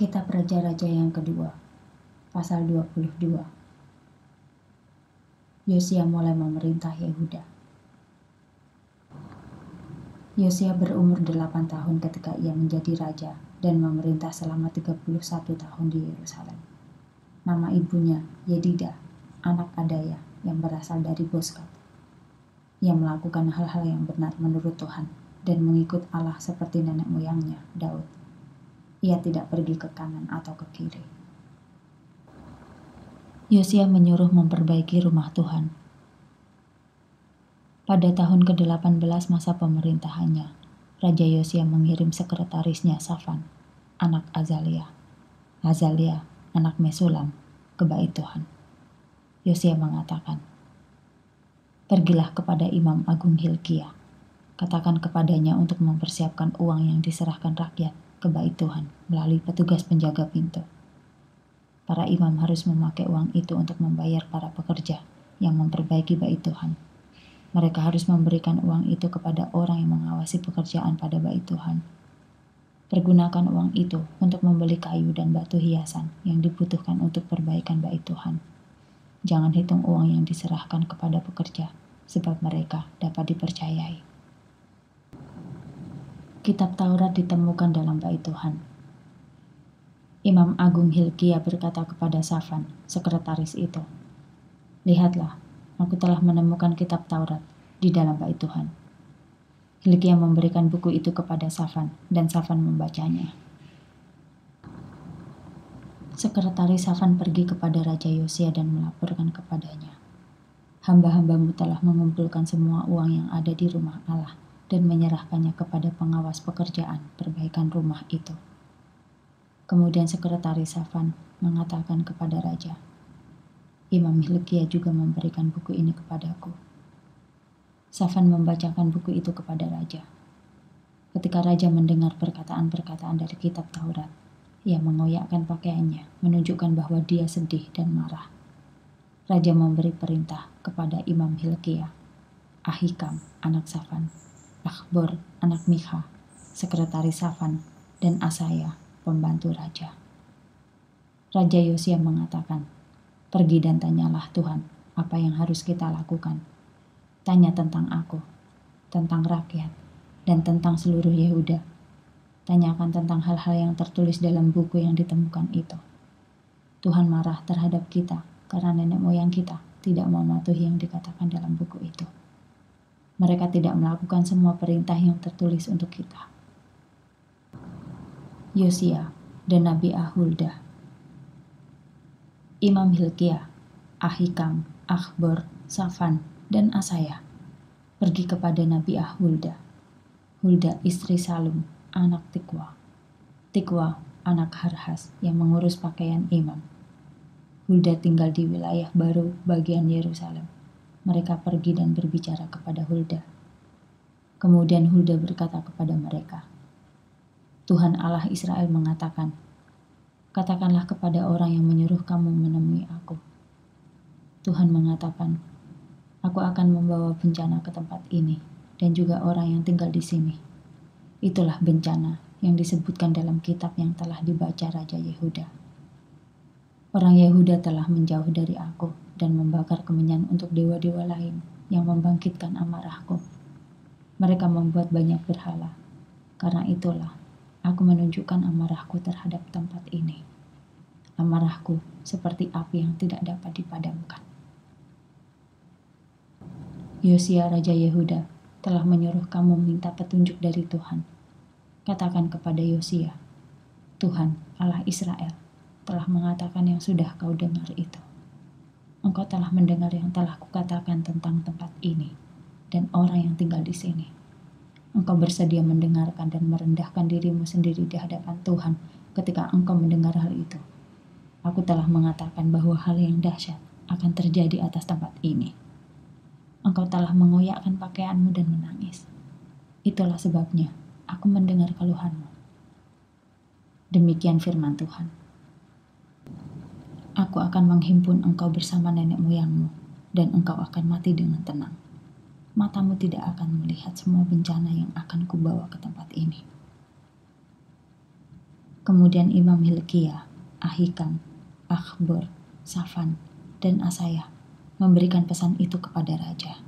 Kitab Raja-Raja yang kedua, pasal 22. Yosia mulai memerintah Yehuda. Yosia berumur 8 tahun ketika ia menjadi raja dan memerintah selama 31 tahun di Yerusalem. Nama ibunya Yedida, anak Adaya yang berasal dari Boskat. Ia melakukan hal-hal yang benar menurut Tuhan dan mengikut Allah seperti nenek moyangnya, Daud ia tidak pergi ke kanan atau ke kiri. Yosia menyuruh memperbaiki rumah Tuhan. Pada tahun ke-18 masa pemerintahannya, Raja Yosia mengirim sekretarisnya Safan, anak Azalia, Azalia, anak Mesulam, ke bait Tuhan. Yosia mengatakan, Pergilah kepada Imam Agung Hilkia, katakan kepadanya untuk mempersiapkan uang yang diserahkan rakyat ke bait Tuhan melalui petugas penjaga pintu. Para imam harus memakai uang itu untuk membayar para pekerja yang memperbaiki bait Tuhan. Mereka harus memberikan uang itu kepada orang yang mengawasi pekerjaan pada bait Tuhan. Pergunakan uang itu untuk membeli kayu dan batu hiasan yang dibutuhkan untuk perbaikan bait Tuhan. Jangan hitung uang yang diserahkan kepada pekerja, sebab mereka dapat dipercayai kitab Taurat ditemukan dalam bait Tuhan. Imam Agung Hilkia berkata kepada Safan, sekretaris itu, Lihatlah, aku telah menemukan kitab Taurat di dalam bait Tuhan. Hilkia memberikan buku itu kepada Safan, dan Safan membacanya. Sekretaris Safan pergi kepada Raja Yosia dan melaporkan kepadanya. Hamba-hambamu telah mengumpulkan semua uang yang ada di rumah Allah dan menyerahkannya kepada pengawas pekerjaan perbaikan rumah itu. Kemudian sekretaris Safan mengatakan kepada raja, Imam Hilkiah juga memberikan buku ini kepadaku. Safan membacakan buku itu kepada raja. Ketika raja mendengar perkataan-perkataan dari kitab Taurat, ia mengoyakkan pakaiannya, menunjukkan bahwa dia sedih dan marah. Raja memberi perintah kepada Imam Hilkiah, Ahikam, anak Safan, Akbor, anak Miha, sekretaris Safan, dan Asaya, pembantu raja. Raja Yosia mengatakan, Pergi dan tanyalah Tuhan apa yang harus kita lakukan. Tanya tentang aku, tentang rakyat, dan tentang seluruh Yehuda. Tanyakan tentang hal-hal yang tertulis dalam buku yang ditemukan itu. Tuhan marah terhadap kita karena nenek moyang kita tidak mematuhi yang dikatakan dalam buku itu. Mereka tidak melakukan semua perintah yang tertulis untuk kita. Yosia dan Nabi Ahulda Imam Hilkiah, Ahikam, Akbor, Safan, dan Asaya pergi kepada Nabi Ahulda. Hulda istri Salum, anak Tikwa. Tikwa, anak Harhas yang mengurus pakaian imam. Hulda tinggal di wilayah baru bagian Yerusalem mereka pergi dan berbicara kepada Hulda. Kemudian Hulda berkata kepada mereka, Tuhan Allah Israel mengatakan, Katakanlah kepada orang yang menyuruh kamu menemui aku. Tuhan mengatakan, Aku akan membawa bencana ke tempat ini dan juga orang yang tinggal di sini. Itulah bencana yang disebutkan dalam kitab yang telah dibaca Raja Yehuda. Orang Yehuda telah menjauh dari aku dan membakar kemenyan untuk dewa-dewa lain yang membangkitkan amarahku. Mereka membuat banyak berhala. Karena itulah, aku menunjukkan amarahku terhadap tempat ini. Amarahku seperti api yang tidak dapat dipadamkan. Yosia Raja Yehuda telah menyuruh kamu minta petunjuk dari Tuhan. Katakan kepada Yosia, Tuhan Allah Israel telah mengatakan yang sudah kau dengar itu. Engkau telah mendengar yang telah kukatakan tentang tempat ini dan orang yang tinggal di sini. Engkau bersedia mendengarkan dan merendahkan dirimu sendiri di hadapan Tuhan ketika engkau mendengar hal itu. Aku telah mengatakan bahwa hal yang dahsyat akan terjadi atas tempat ini. Engkau telah mengoyakkan pakaianmu dan menangis. Itulah sebabnya aku mendengar keluhanmu. Demikian firman Tuhan. Aku akan menghimpun engkau bersama nenek moyangmu, dan engkau akan mati dengan tenang. Matamu tidak akan melihat semua bencana yang akan kubawa ke tempat ini. Kemudian Imam Hilkiah, Ahikam, Akhbor, Safan, dan Asaya memberikan pesan itu kepada raja.